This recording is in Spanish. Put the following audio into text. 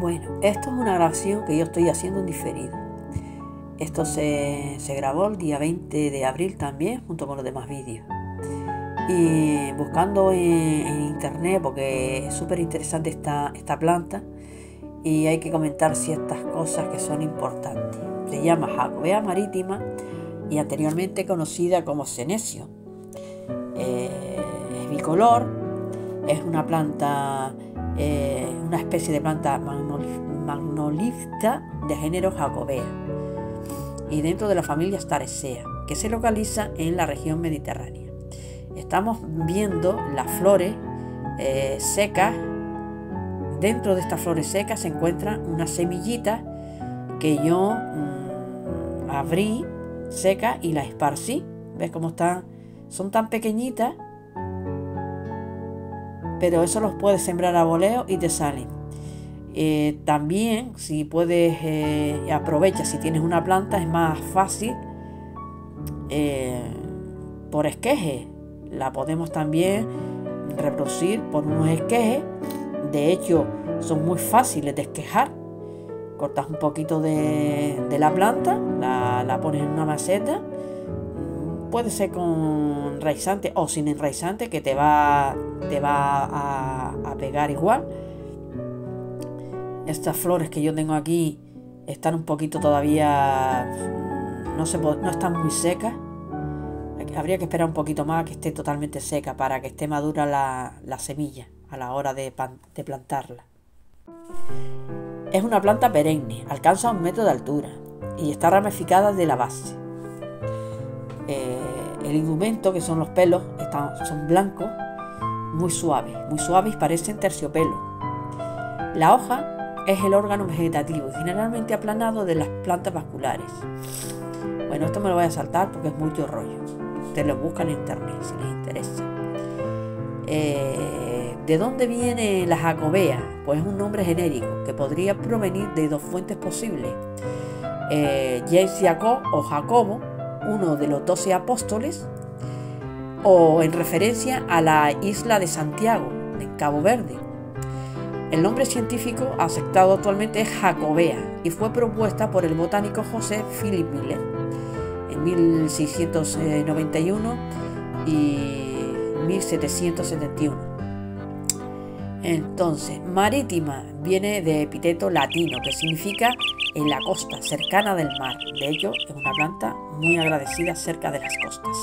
Bueno, esto es una grabación que yo estoy haciendo en diferido. Esto se, grabó el día 20 de abril también, junto con los demás vídeos. Y buscando en, internet, porque es súper interesante esta, esta planta, y hay que comentar ciertas cosas que son importantes. Se llama Jacobea marítima y anteriormente conocida como senecio. Eh, es bicolor, es una planta eh, una especie de planta magnolista de género Jacobea y dentro de la familia Staresea, que se localiza en la región mediterránea. Estamos viendo las flores eh, secas. Dentro de estas flores secas se encuentran unas semillitas que yo mm, abrí seca y las esparcí. ¿Ves cómo están? Son tan pequeñitas pero eso los puedes sembrar a voleo y te salen. Eh, también, si puedes, eh, aprovecha, si tienes una planta, es más fácil eh, por esqueje. La podemos también reproducir por unos esquejes. De hecho, son muy fáciles de esquejar. Cortas un poquito de, la planta, la, la pones en una maceta puede ser con raizante o sin enraizante que te va, te va a, pegar igual. Estas flores que yo tengo aquí están un poquito todavía, no, se, no están muy secas. Habría que esperar un poquito más a que esté totalmente seca para que esté madura la, semilla a la hora de, de plantarla. Es una planta perenne, alcanza un metro de altura y está ramificada de la base. Eh, el indumento, que son los pelos, están, son blancos, muy suaves, muy suaves, parecen terciopelo. La hoja es el órgano vegetativo y generalmente aplanado de las plantas vasculares. Bueno, esto me lo voy a saltar porque es mucho rollo. Ustedes lo buscan en internet si les interesa. Eh, ¿De dónde viene la jacobea? Pues es un nombre genérico que podría provenir de dos fuentes posibles. Eh, o Jacobo uno de los doce apóstoles, o en referencia a la isla de Santiago, en Cabo Verde. El nombre científico aceptado actualmente es Jacobea y fue propuesta por el botánico José Philip Miller en 1691 y 1771. Entonces, marítima viene de epíteto latino que significa en la costa, cercana del mar. De hecho, es una planta muy agradecida cerca de las costas.